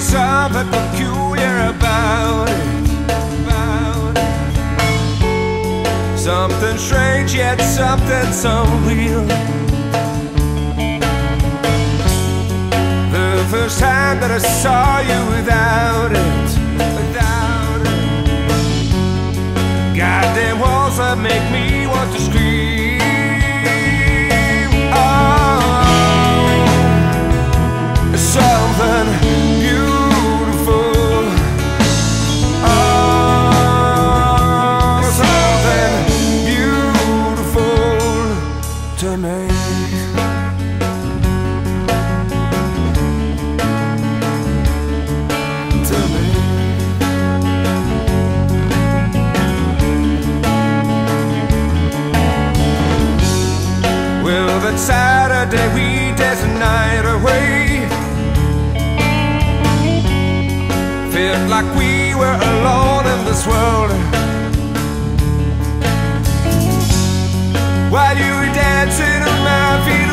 something peculiar about it, about. Something strange yet something so real. The first time that I saw you without it, without it. Goddamn walls that make me want to scream. Beautiful to me. To me. Well, that Saturday we danced the night away. Felt like we were alone in this world. While you were dancing on my feet.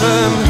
firm